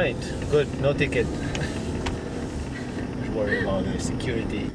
right, good, no ticket. Don't worry about the security.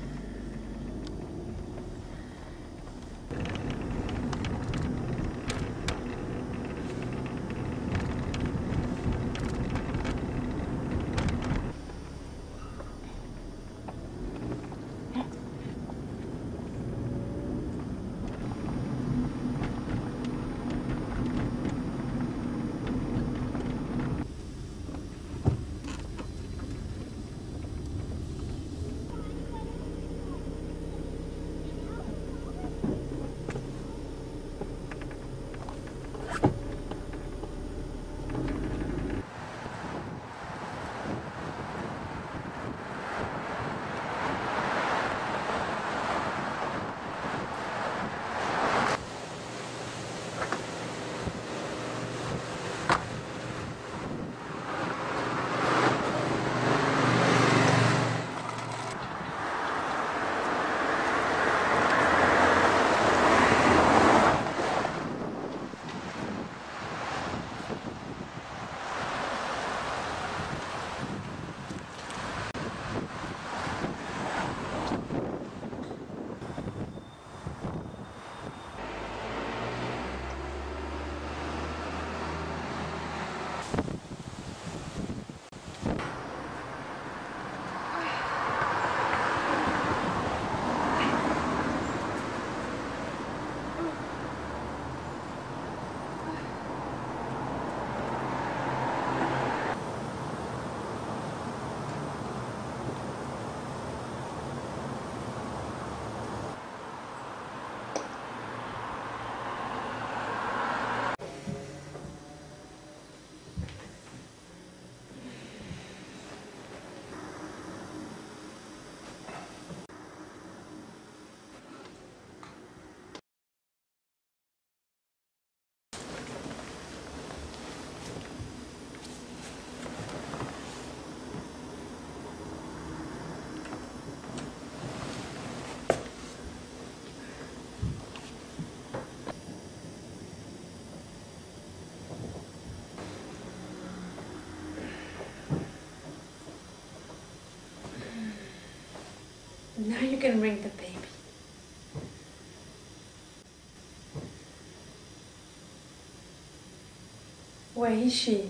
You can ring the baby. Where is she?